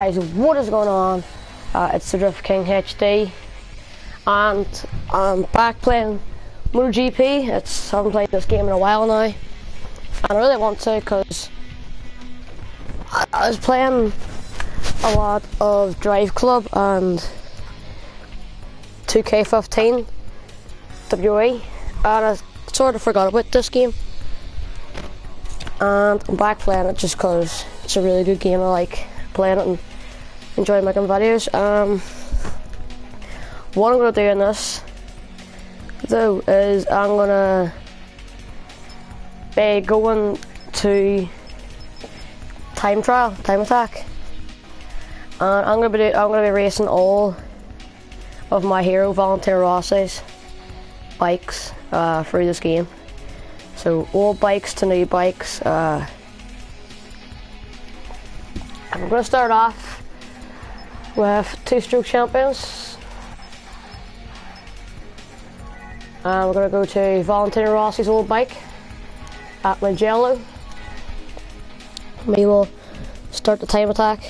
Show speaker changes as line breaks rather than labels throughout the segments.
guys, what is going on? Uh, it's the Drift King HD, and I'm back playing MotoGP. It's I haven't played this game in a while now, and I really want to because I, I, was playing a lot of Drive Club and 2K15 WE, and I sort of forgot about this game. And I'm back playing it just because it's a really good game. I like playing it and enjoy making videos. Um, what I'm gonna do in this though is I'm gonna be going to time trial, time attack, and I'm gonna be I'm gonna be racing all of my hero Valentino Rossi's bikes uh, through this game. So old bikes to new bikes. Uh, I'm gonna start off with two stroke champions. And we're going to go to Valentino Rossi's old bike at Mugello. We will start the time attack.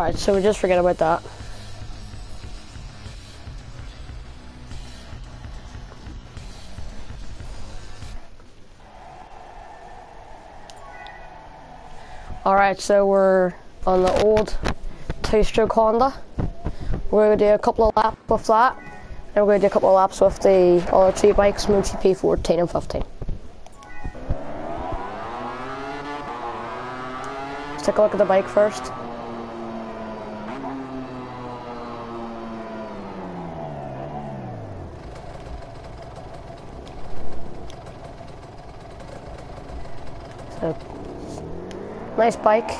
Alright, so we just forget about that. Alright, so we're on the old two-stroke Honda. We're going to do a couple of laps with that. And we're going to do a couple of laps with the other two bikes, MotoGP 14 and 15. Let's take a look at the bike first. So, nice bike.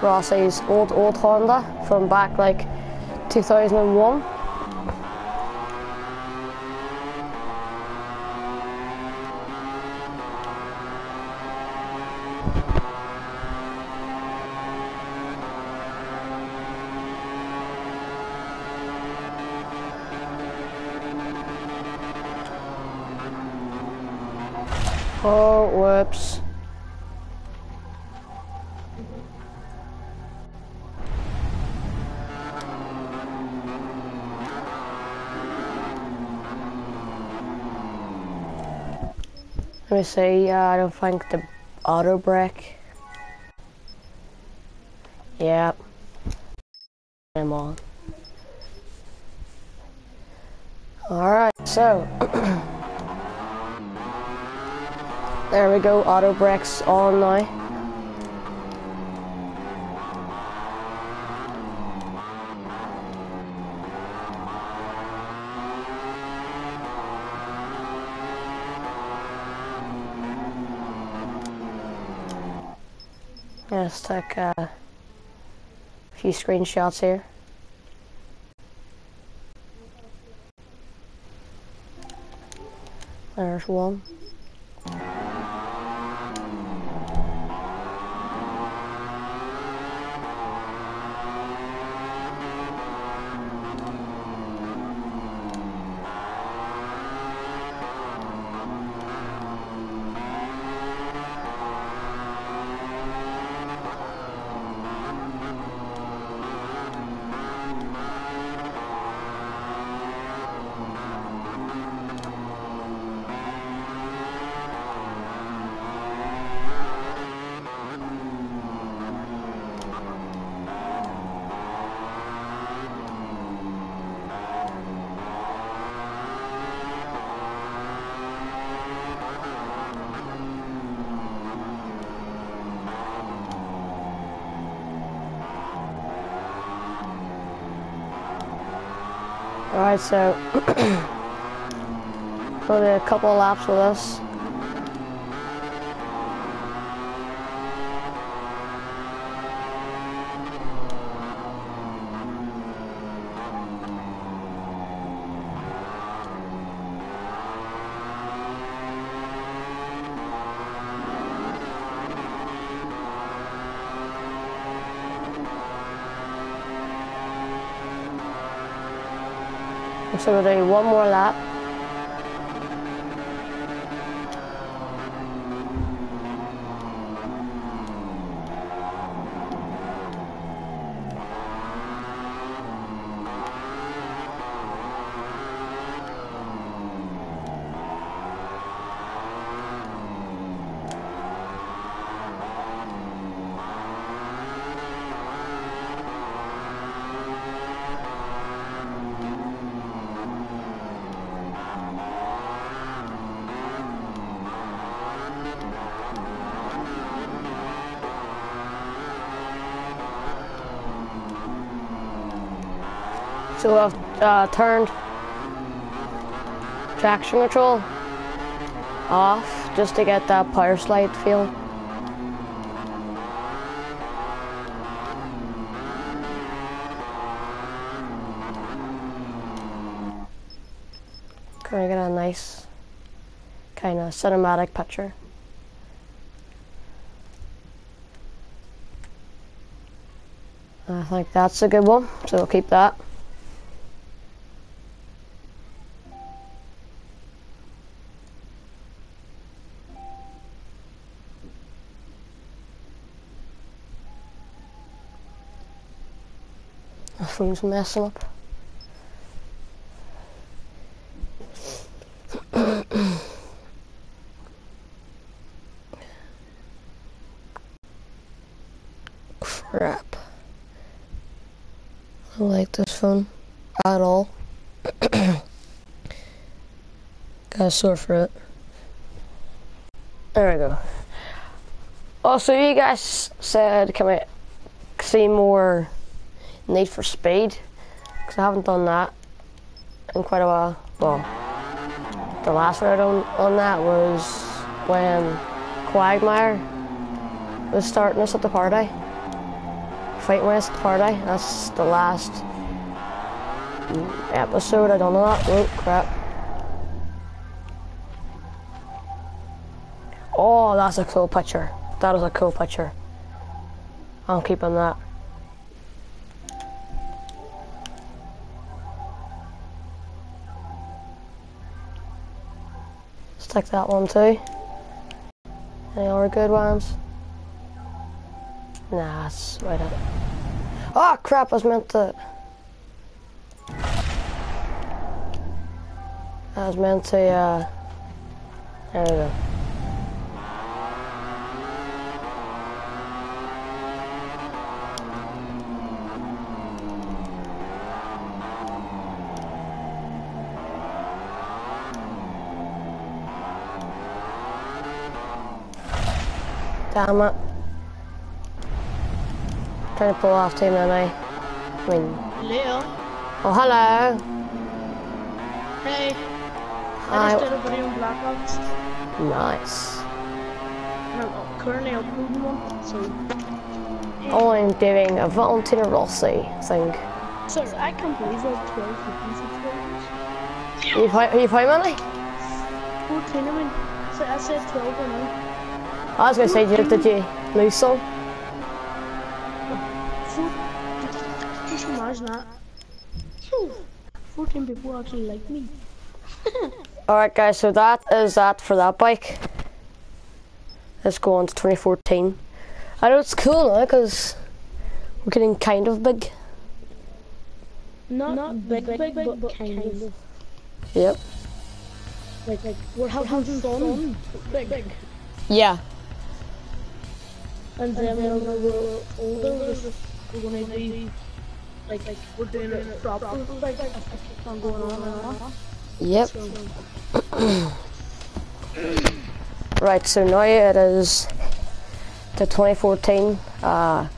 Rossi's old, old Honda from back like 2001. See, uh, I don't think the auto brake. Yep. I'm on. Alright, so There we go, auto brakes on now. Let's take uh, a few screenshots here. There's one. Alright, so probably a couple of laps with us. So we'll do one more lap. So I've uh, turned traction control off just to get that power slide feel. Can I get a nice kind of cinematic picture? I think that's a good one, so we'll keep that. My phone's messing up. Crap. I don't like this phone at all. Got a sore for it. There we go. Also, you guys said, can we see more Need for Speed? Because I haven't done that in quite a while. Well, the last I done on that was when Quagmire was starting us at the party. Fighting us at the party. That's the last episode I done of that. Oh, crap. Oh, that's a cool picture. That is a cool picture. I'm keeping that. Take that one too. Any other good ones? Nah, that's right it. Oh crap, I was meant to... I was meant to, uh... There we go. Damn it. Trying to pull off too many. I mean,
Leo.
oh hello.
Hey.
Hi.
I just did a video on Black Ops.
Nice.
And I'm currently so.
Oh, I'm doing a Valentino Rossi thing.
Sir, I can't believe I have 12 50 subscribers.
You play, you play many?
14, I mean. So I said 12 or no.
I was gonna say, did, did you lose some?
Just imagine that. 14 people actually like me.
Alright guys, so that is that for that bike. Let's go on to 2014. I know it's cool now because we're getting kind of big.
Not, Not big, big, big, but, but kind of.
Yep.
Like, like we're having fun. Big, big.
Yeah.
And then when we're older, we're, just, we're gonna be like, like we're doing it proper. Like, like keep on going on and on.
Yep.
So,
Right, so now it is the 2014 uh,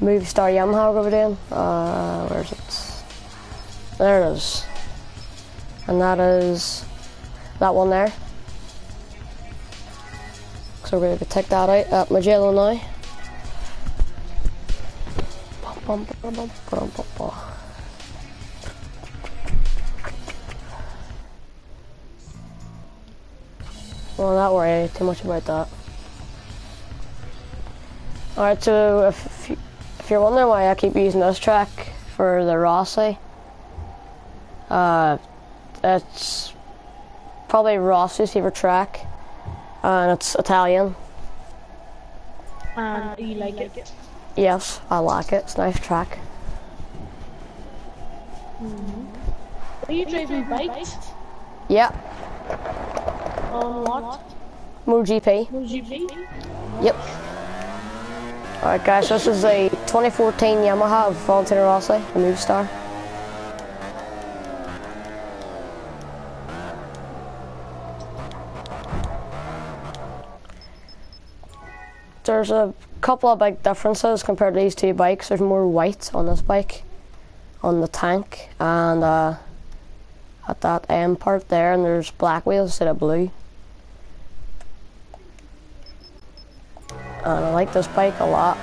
Movistar Yamaha over there. Uh, where is it? There it is. And that is that one there. So we're going to take that out at Mugello now. Well, not worry too much about that. Alright, so if, if you're wondering why I keep using this track for the Rossi, Uh, it's probably Ross's favorite track, Uh, and it's Italian.
And you like it?
Yes, I like it. It's a nice track. Mm-hmm.
Are you driving bikes?
Yeah,
On what?
Um, MotoGP.
MotoGP?
Yep. Alright guys, this is a 2014 Yamaha of Valentino Rossi, the Movistar. There's a couple of big differences compared to these two bikes. There's more white on this bike, on the tank, and uh, at that end part there, and there's black wheels instead of blue. and I like this bike a lot.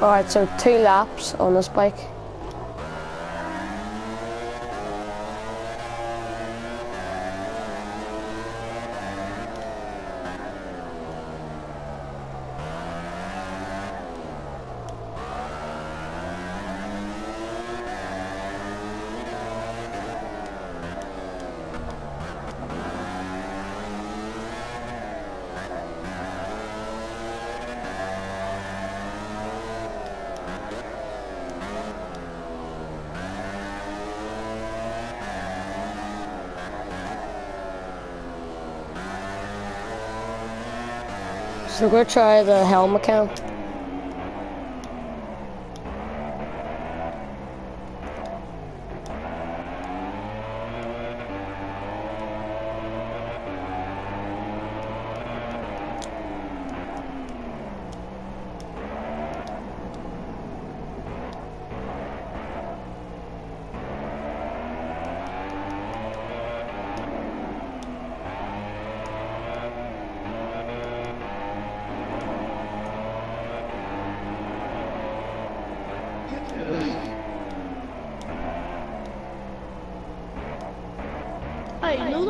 Alright, so two laps on this bike. So we're gonna try the helmet cam.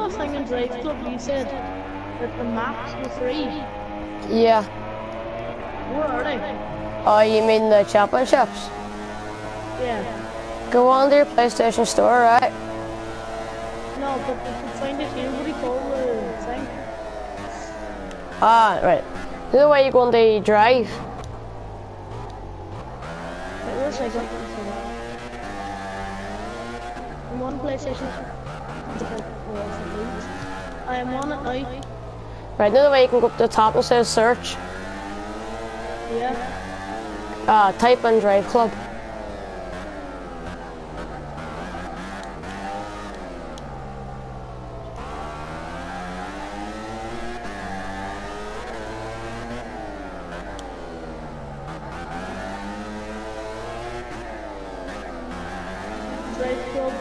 You thing in Drive Club you said that the maps were free?
Yeah.
Where are they?
Oh, you mean the championships?
Yeah.
Go on to your PlayStation Store, right?
No, but you can find it here. What do you call the thing?
Ah, right. The other way you're going to drive.
Wait, where's I got this thing? I'm on PlayStation. I am on it now.
Right, the other way you can go up to the top and says search.
Yeah.
Uh, type in Drive Club.
Drive Club.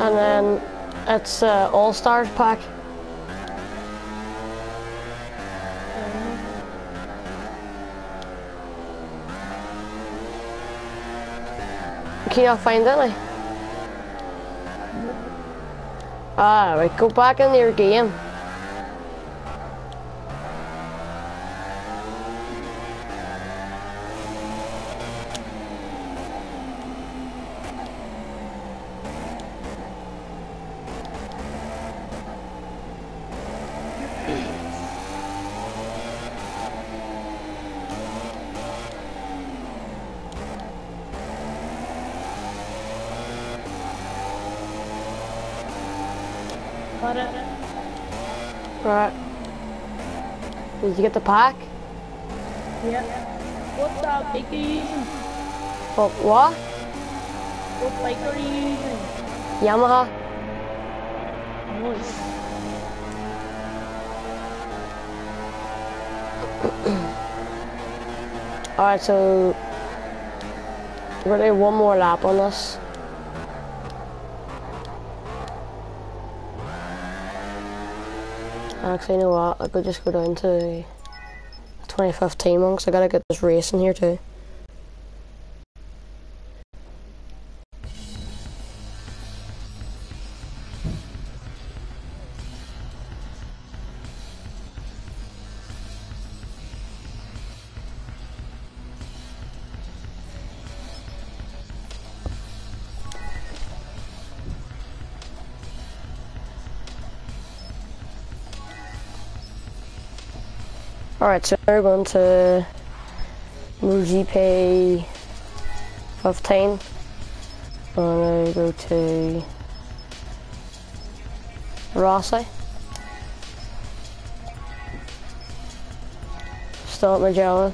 And then it's uh, All Stars pack. Can you find any? Ah, right, go back in your game.
Got it.
Right. Did you get the pack?
Yeah. What uh, bike are you using?
Oh, what?
What bike are you using?
Yamaha?
Nice.
Alright, so we're gonna do one more lap on this. Actually, you know what? I could just go down to the 2015 one because I gotta get this race in here too. Alright, so we're going to MotoGP 15. I'm gonna go to Rossi. Start Mugello.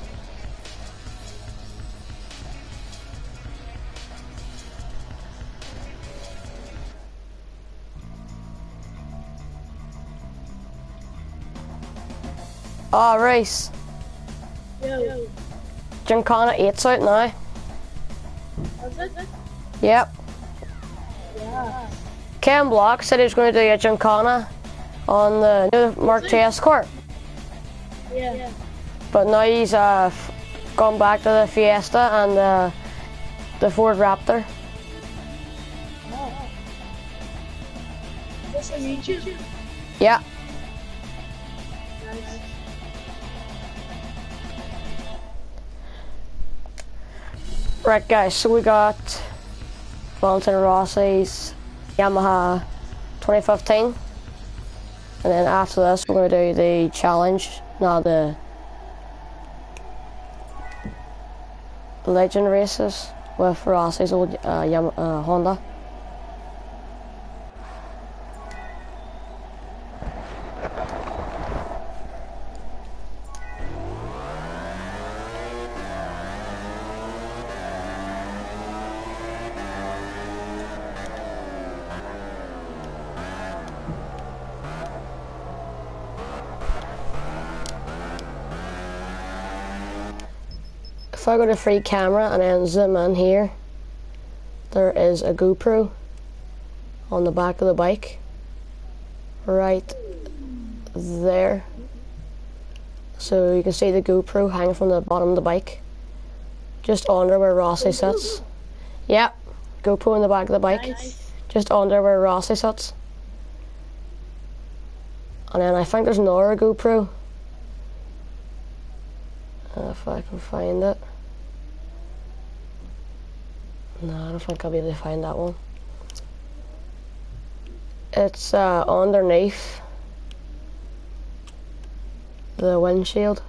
Oh, race.
Yo.
Gymkhana 8's out now. Yep.
Yeah.
Ken Block said he was going to do a Gymkhana on the new Mark JS court.
Yeah.
But now he's uh, f- gone back to the Fiesta and uh, the Ford Raptor.
Oh. Is this on YouTube?
Yeah.
Nice.
Right, guys, so we got Valentino Rossi's Yamaha 2015. And then after this, we're going to do the challenge. No, the legend races with Rossi's old uh, uh, Honda. I go to free camera and then zoom in here, there is a GoPro on the back of the bike. Right there. So you can see the GoPro hanging from the bottom of the bike. Just under where Rossi sits. Yep. GoPro in the back of the bike.
Nice.
Just under where Rossi sits. And then I think there's another GoPro. Uh, if I can find it. No, I don't think I'll be able to find that one. It's uh, underneath the windshield.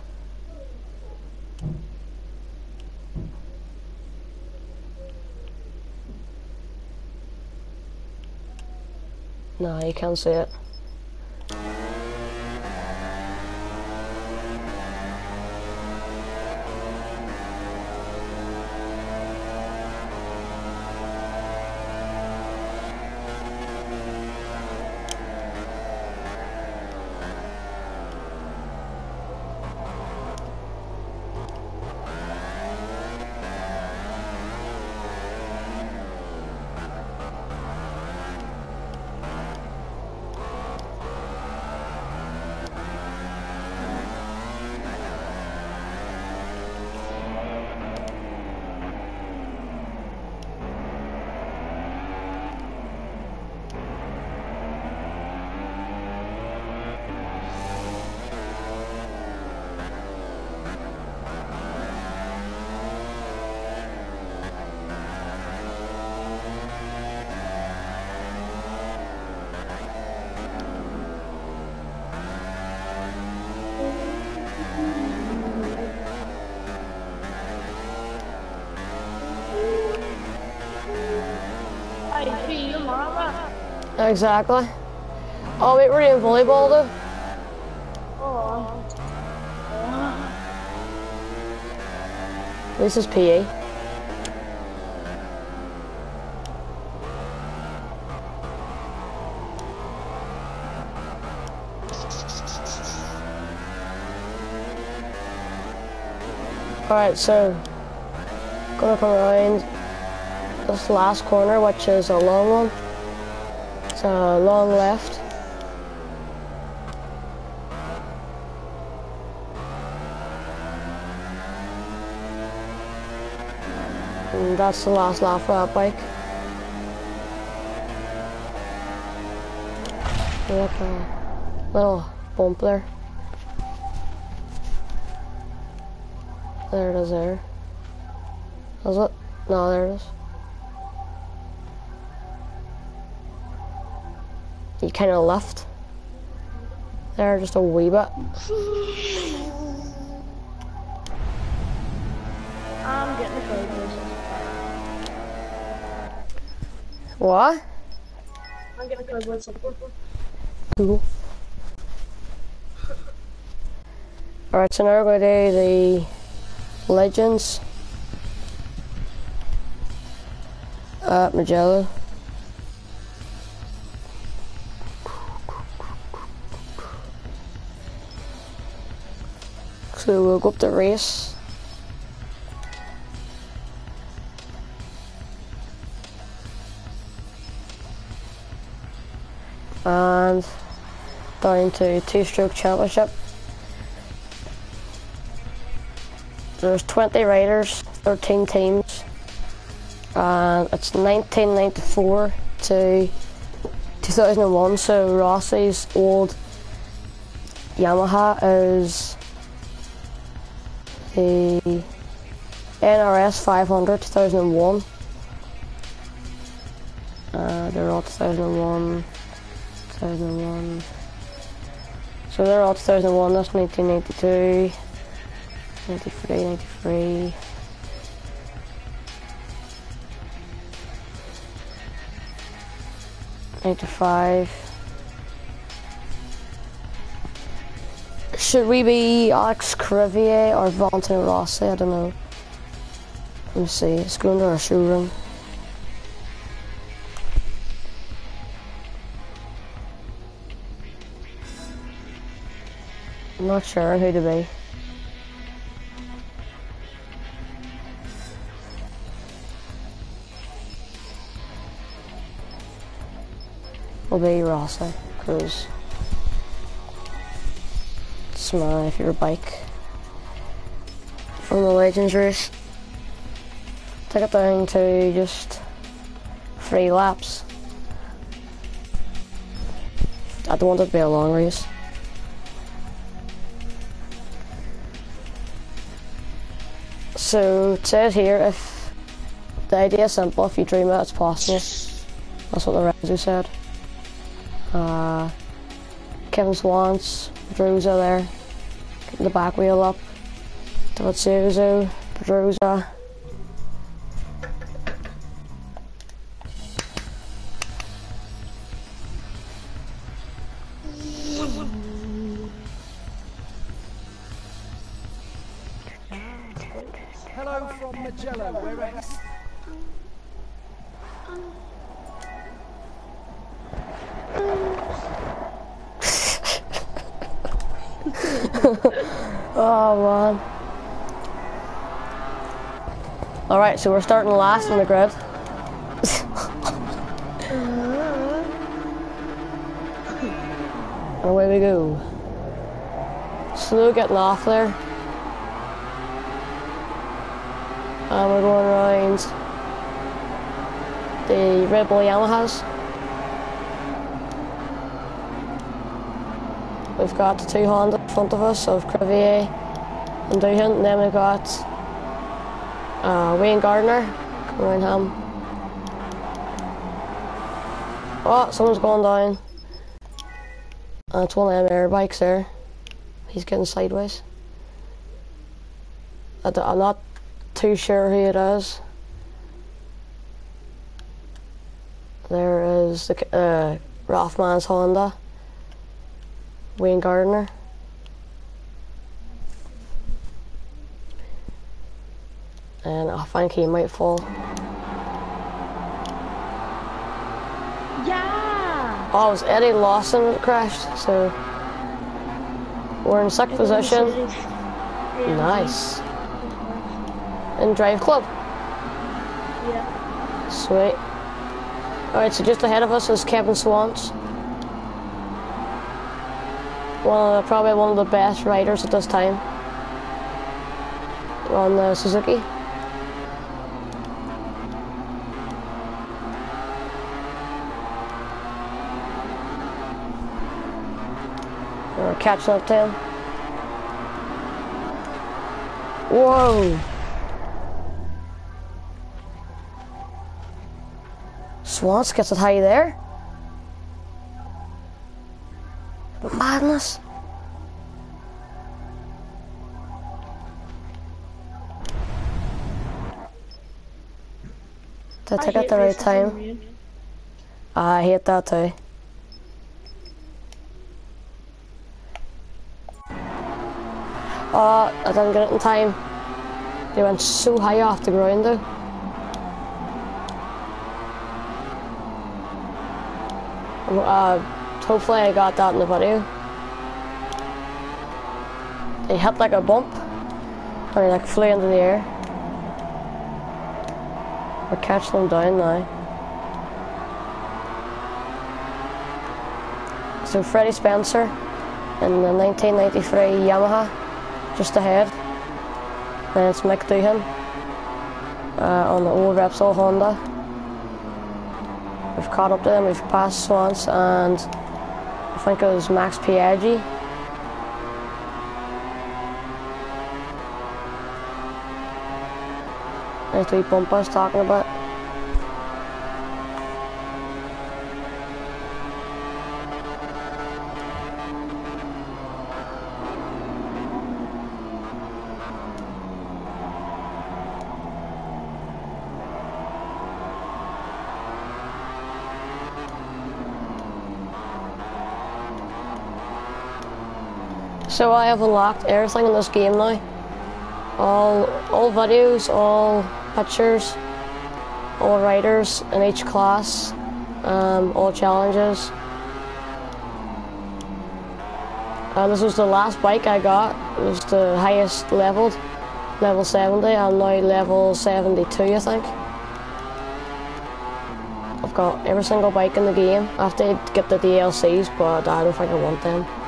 No, you can't see it. Exactly. Oh wait, we're doing volleyball though. This is PE. Alright, so gonna around this last corner, which is a long one. So long left. And that's the last lap for that bike. Look a little bump there. There it is there. Is it? No, there it is. You kind of left. There, just a wee bit.
I'm getting the code license.
What?
I'm getting the code.
Cool. Alright, so now we're going to do the Legends uh, at Mugello. So we'll go up the race. And down to two-stroke championship. There's 20 riders, 13 teams, and it's 1994 to 2001. So Rossi's old Yamaha is the NSR 500 2001. Uh, they're all 2001, 2001. So they're all 2001, that's 1992, 93, 93. Ninety-five. Should we be Alex Crivillé or Valentino Rossi? I don't know. Let me see. Let's go into our showroom. I'm not sure who to be. We'll be Rossi, because my favorite bike from the Legends race. Take it down to just three laps. I don't want it to be a long race. So it says here if the idea is simple, if you dream it, it's possible. That's what the Renzo said. Uh, Kevin Schwantz, Pedrosa there, getting the back wheel up. Pedrosa.
Hello
Alright, so we're starting last in the grid. and away we go. Slow getting off there. And we're going around the Red Bull Yamahas. We've got the two Honda in front of us of Crivillé and Doohan, and then we've got uh, Wayne Gardner around him. Oh, someone's going down. And it's one of them air bikes there. He's getting sideways. I am not too sure who it is. There is the uh, Rothman's Honda. Wayne Gardner. And I think he might fall.
Yeah!
Oh, it was Eddie Lawson that crashed, so we're in second position. Nice. In Drive Club.
Yeah.
Sweet. Alright, so just ahead of us is Kevin Schwantz. One of the, probably one of the best riders at this time. On the Suzuki. Up to him. Whoa! Schwantz gets it high there. Madness. Did I take it the right time? I hate that too. Oh, I didn't get it in time. They went so high off the ground though. Uh, hopefully I got that in the video. They hit like a bump. They like flew into the air. We're catching them down now. So Freddie Spencer in the 1993 Yamaha, just ahead. Then it's Mick Doohan uh, on the old Repsol Honda. We've caught up to them, we've passed Schwantz and I think it was Max Biaggi. There's the wee bump talking about. So I have unlocked everything in this game now. All all videos, all pictures, all riders in each class, um, all challenges. Uh, this was the last bike I got. It was the highest leveled, level 70. I'm now level 72, I think. I've got every single bike in the game. I have to get the DLCs, but I don't think I want them.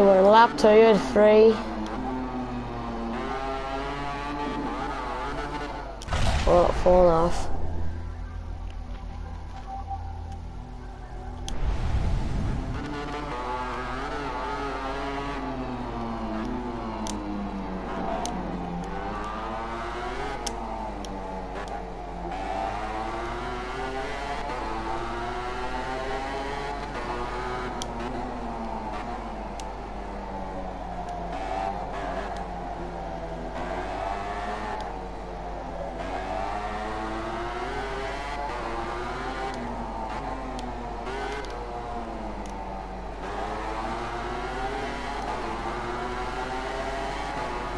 So we're lap two of three. Oh, falling off.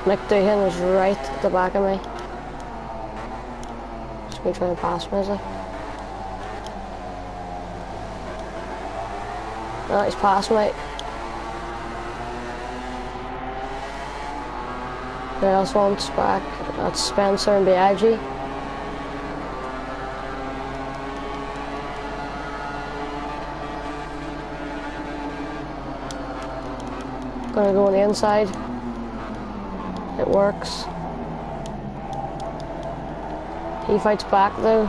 Mick Doohan was right at the back of me. Just me trying to pass me, is he? No, he's passed me. Who else wants back? That's Spencer and Biaggi. Gonna go on the inside. It works. He fights back though.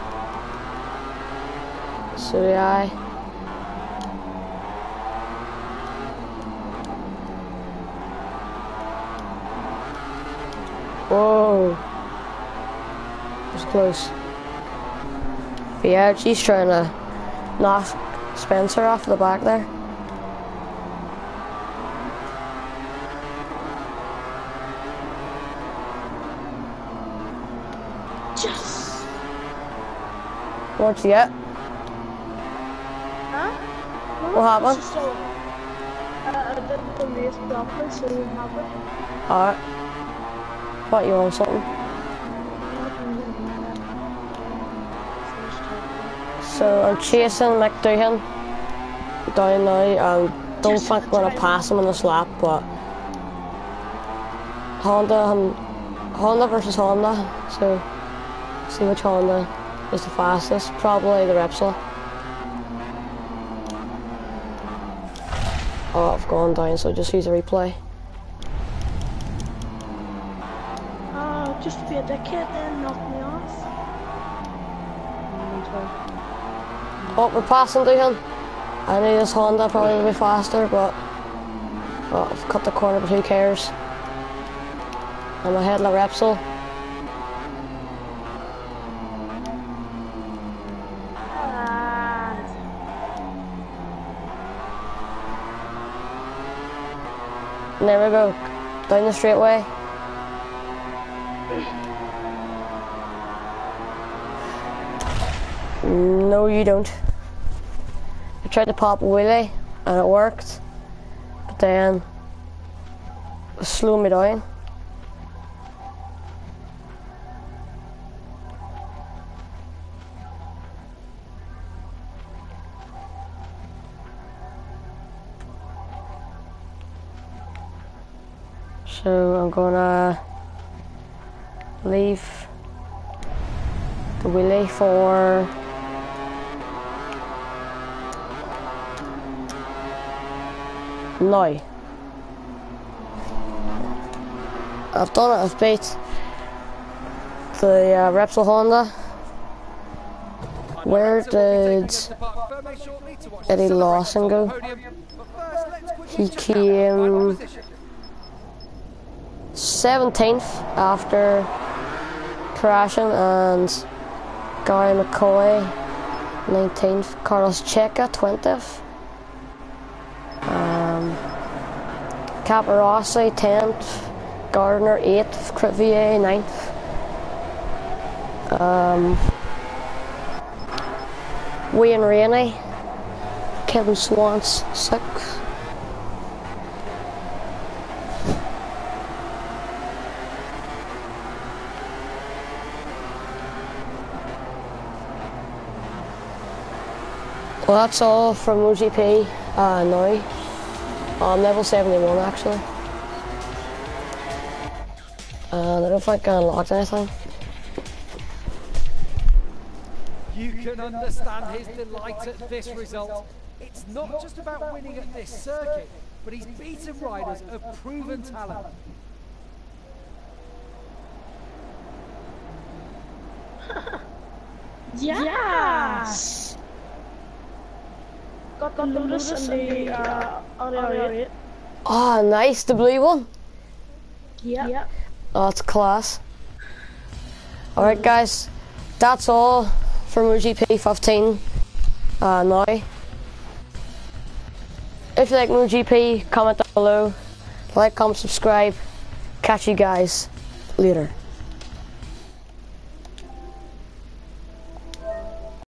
So do I. Whoa. It's close. But yeah, she's trying to knock Spencer off the back there.
Yes!
What'd you get?
Huh?
What happened?
Just so, uh, I did the race properly, so you have it.
Alright. Thought you on something. So I'm chasing Mick Doohan down now. I don't think I'm gonna pass him in this lap, but Honda and Honda versus Honda. So see which Honda is the fastest. Probably the Repsol. Oh, I've gone down, so just use a replay.
Uh, just to be a dickhead then, knock me off.
Oh, we're passing through him. I knew this Honda probably would be faster, but well, I've cut the corner, but who cares? I'm ahead of Repsol. We go, down the straightaway. No, you don't. I tried to pop a wheelie and it worked, but then it slowed me down. Gonna leave the wheelie for now. I've done it, I've beat the uh, Repsol Honda. Where did Eddie Lawson go? He came 17th after crashing and Garry McCoy 19th, Carlos Checa 20th, um, Capirossi 10th, Gardner 8th, Crivillé 9th, um, Wayne Rainey, Kevin Schwantz 6th. Well, that's all from OGP uh, now. Um, level 71 actually. And I don't think I unlocked anything.
You can understand his delight at this result. It's not just about winning at this circuit, but he's beaten riders of proven talent.
Yes! Got the Lotus and the uh, Aria.
Ah, nice, the blue one.
Yeah. yeah.
Oh, that's class. Alright guys, that's all from MotoGP 15 uh, now. If you like MotoGP, comment down below. Like, comment, subscribe. Catch you guys later.